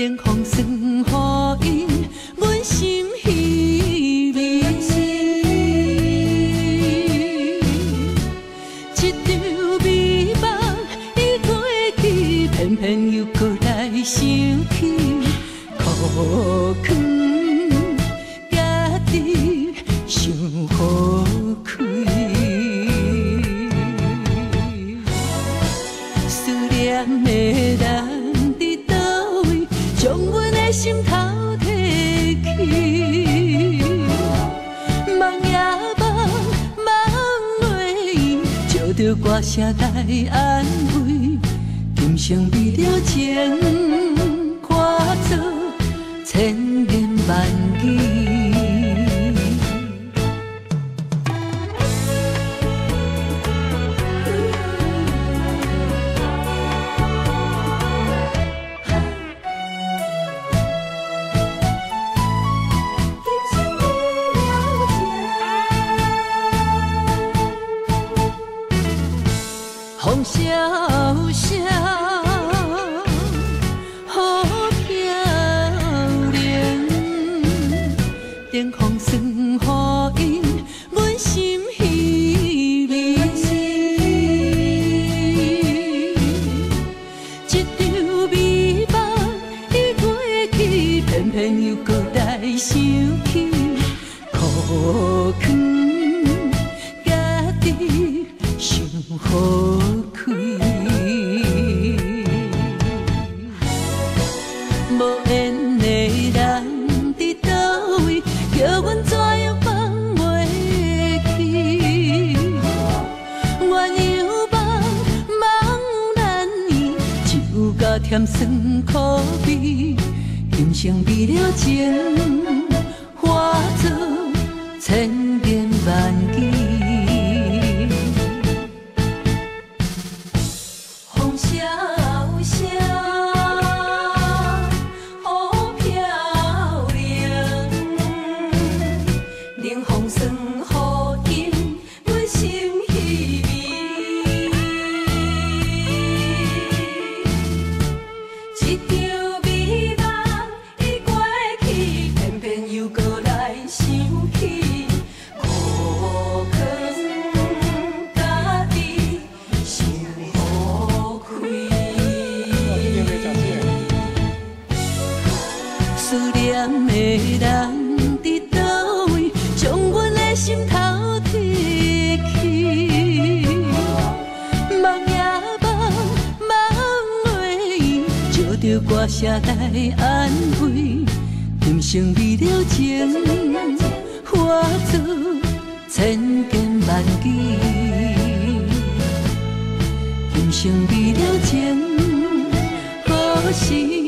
灯风霜雨阴，阮心稀微。一场美梦已过去，偏偏又搁来想起，苦劝家己想好开。思念的人，心头提起。梦也梦，梦袂伊，借着歌声来安慰。今生为了情，化作千言万语。想起，苦劝家己想好开。无缘的人伫倒位，叫阮怎样放袂去？鸳鸯梦，梦难圆，酒甲甜酸苦味，今生为了情，化作千变万着歌声来安慰。今生为了情，化作千言万语。今生为了情，何时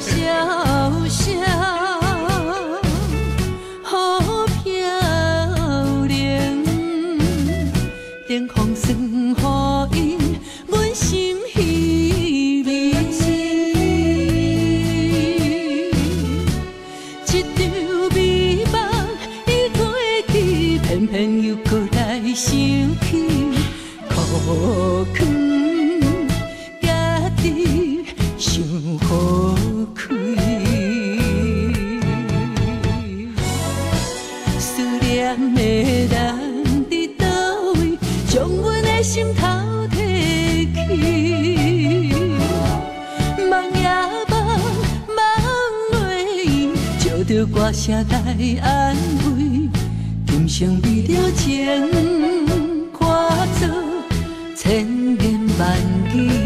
想。借着歌声来安慰。今生为了情，看作千言万语。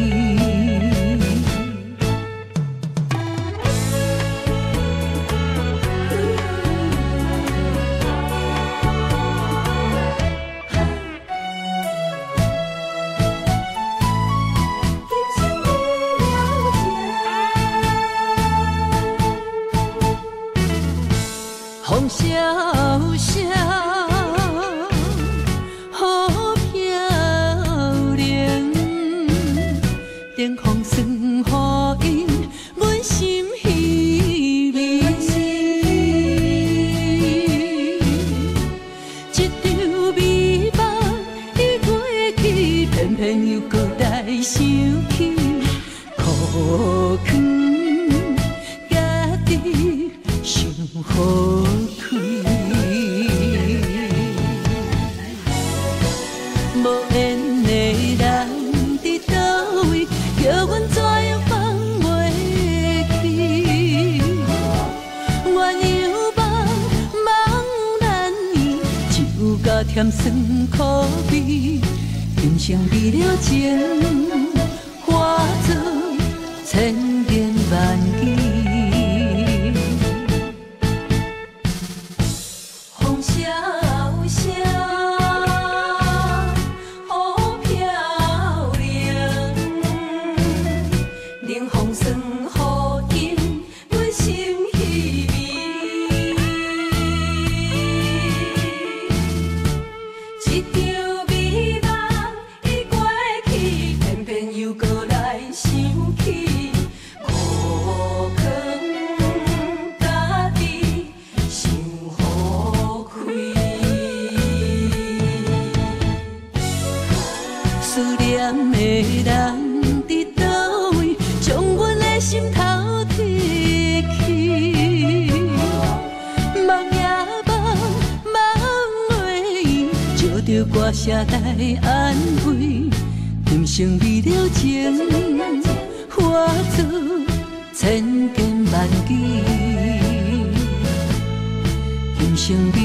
ของซึ่งหอ 咸酸苦味，人生为了情。用歌声来安慰，今生为了情，化作千言万语，今生。